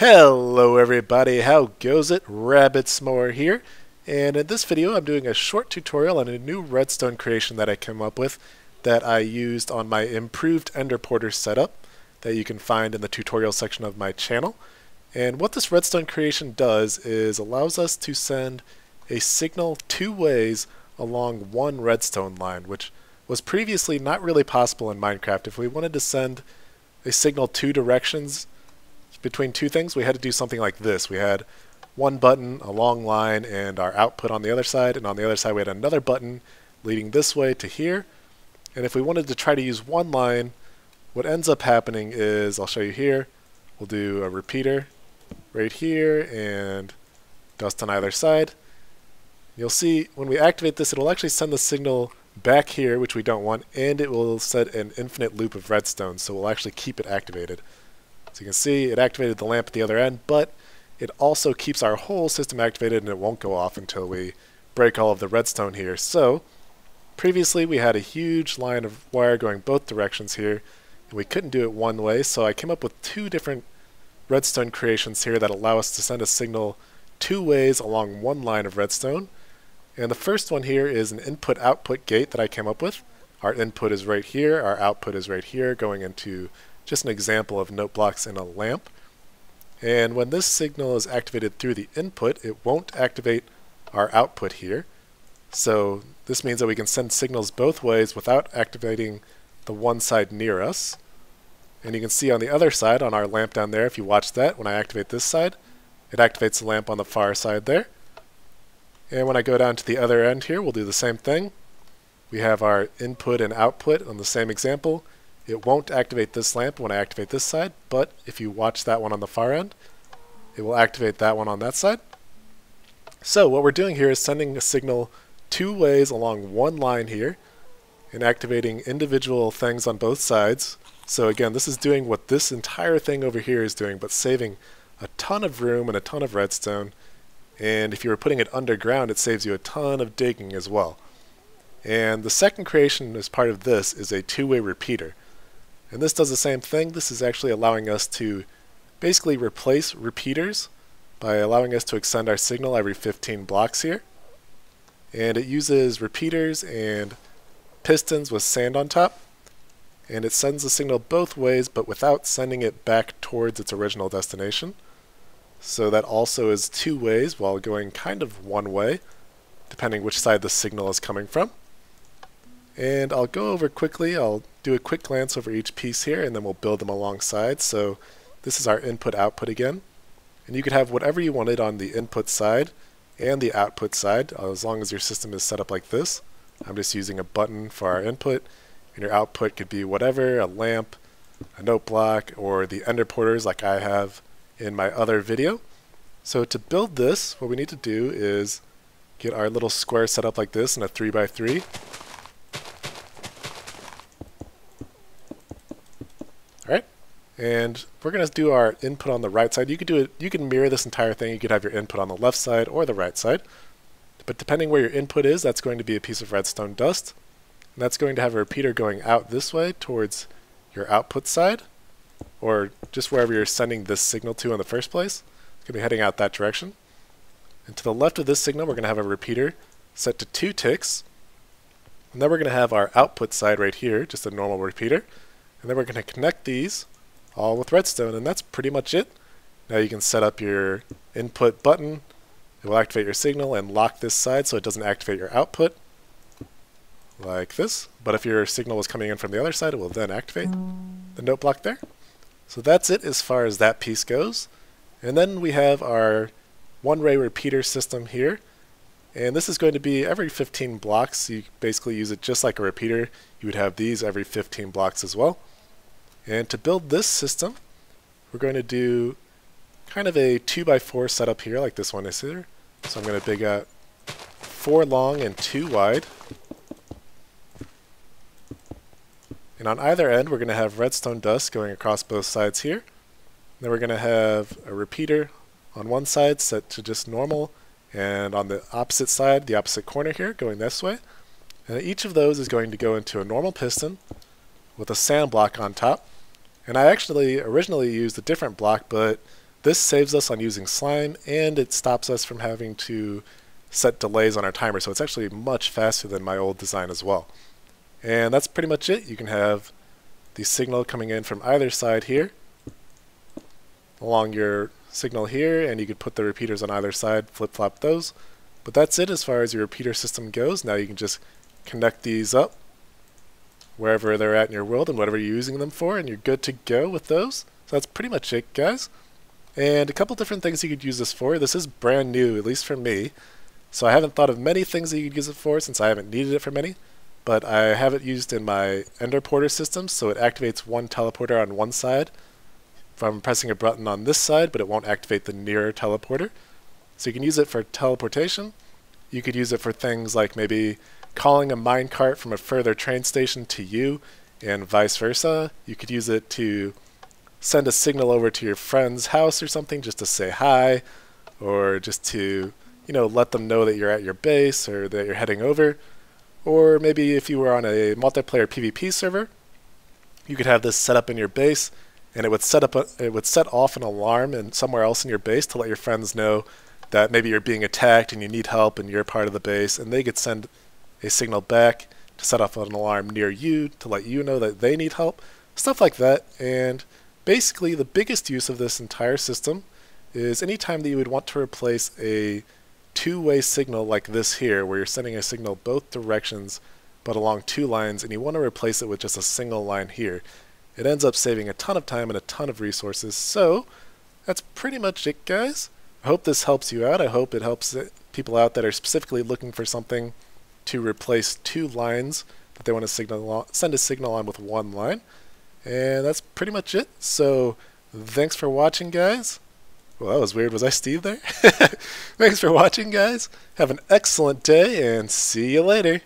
Hello everybody, how goes it? RabidSmore here, and in this video I'm doing a short tutorial on a new redstone creation that I came up with that I used on my improved EnderPorter setup that you can find in the tutorial section of my channel. And what this redstone creation does is allows us to send a signal two ways along one redstone line, which was previously not really possible in Minecraft. If we wanted to send a signal two directions, between two things, we had to do something like this. We had one button, a long line, and our output on the other side, and on the other side we had another button leading this way to here. And if we wanted to try to use one line, what ends up happening is, I'll show you here, we'll do a repeater right here, and dust on either side. You'll see when we activate this, it'll actually send the signal back here, which we don't want, and it will set an infinite loop of redstone, so we'll actually keep it activated. So you can see it activated the lamp at the other end, but it also keeps our whole system activated and it won't go off until we break all of the redstone here. So previously we had a huge line of wire going both directions here, and we couldn't do it one way, so I came up with two different redstone creations here that allow us to send a signal two ways along one line of redstone. And the first one here is an input-output gate that I came up with. Our input is right here, our output is right here, going into just an example of note blocks in a lamp. And when this signal is activated through the input, it won't activate our output here. So this means that we can send signals both ways without activating the one side near us. And you can see on the other side, on our lamp down there, if you watch that, when I activate this side, it activates the lamp on the far side there. And when I go down to the other end here, we'll do the same thing. We have our input and output on the same example. It won't activate this lamp when I activate this side, but if you watch that one on the far end, it will activate that one on that side. So what we're doing here is sending a signal two ways along one line here and activating individual things on both sides. So again, this is doing what this entire thing over here is doing, but saving a ton of room and a ton of redstone. And if you were putting it underground, it saves you a ton of digging as well. And the second creation as part of this is a two-way repeater. And this does the same thing. This is actually allowing us to basically replace repeaters by allowing us to extend our signal every 15 blocks here. And it uses repeaters and pistons with sand on top. And it sends the signal both ways, but without sending it back towards its original destination. So that also is two ways while going kind of one way, depending which side the signal is coming from. And I'll go over quickly, I'll do a quick glance over each piece here and then we'll build them alongside. So this is our input output again. And you could have whatever you wanted on the input side and the output side as long as your system is set up like this. I'm just using a button for our input and your output could be whatever, a lamp, a note block, or the EnderPorters like I have in my other video. So to build this, what we need to do is get our little square set up like this in a 3x3 And we're going to do our input on the right side. You could do it, you can mirror this entire thing. You could have your input on the left side or the right side. But depending where your input is, that's going to be a piece of redstone dust. And that's going to have a repeater going out this way towards your output side, or just wherever you're sending this signal to in the first place. It's going to be heading out that direction. And to the left of this signal, we're going to have a repeater set to two ticks. And then we're going to have our output side right here, just a normal repeater. And then we're going to connect these all with redstone and that's pretty much it. Now you can set up your input button. It will activate your signal and lock this side so it doesn't activate your output like this. But if your signal was coming in from the other side, it will then activate the note block there. So that's it as far as that piece goes. And then we have our one-way repeater system here. And this is going to be every 15 blocks. You basically use it just like a repeater. You would have these every 15 blocks as well. And to build this system, we're going to do kind of a 2x4 setup here, like this one is here. So I'm going to dig out 4 long and 2 wide. And on either end, we're going to have redstone dust going across both sides here. Then we're going to have a repeater on one side set to just normal, and on the opposite side, the opposite corner here, going this way. And each of those is going to go into a normal piston with a sand block on top. And I actually originally used a different block, but This saves us on using slime and it stops us from having to set delays on our timer so it's actually much faster than my old design as well. And that's pretty much it. You can have the signal coming in from either side here along your signal here and you could put the repeaters on either side, flip-flop those. But that's it as far as your repeater system goes. Now you can just connect these up wherever they're at in your world and whatever you're using them for and you're good to go with those. So that's pretty much it guys. And a couple different things you could use this for. This is brand new, at least for me. So I haven't thought of many things that you could use it for since I haven't needed it for many but I have it used in my EnderPorter system, so it activates one teleporter on one side from pressing a button on this side, but it won't activate the nearer teleporter. So you can use it for teleportation. You could use it for things like maybe calling a minecart from a further train station to you, and vice versa. You could use it to send a signal over to your friend's house or something just to say hi, or just to, you know, let them know that you're at your base or that you're heading over. Or maybe if you were on a multiplayer PvP server, you could have this set up in your base, and it would set up a, it would set off an alarm in somewhere else in your base to let your friends know that maybe you're being attacked and you need help and you're part of the base, and they could send a signal back to set off an alarm near you to let you know that they need help, stuff like that. And basically, the biggest use of this entire system is anytime that you would want to replace a two-way signal like this here, where you're sending a signal both directions but along two lines, and you want to replace it with just a single line here. It ends up saving a ton of time and a ton of resources, so that's pretty much it, guys. I hope this helps you out. I hope it helps people out that are specifically looking for something to replace two lines that they want to signal send a signal on with one line. And that's pretty much it. So thanks for watching, guys. Well, that was weird. Was I Steve there? Thanks for watching, guys. Have an excellent day, and see you later.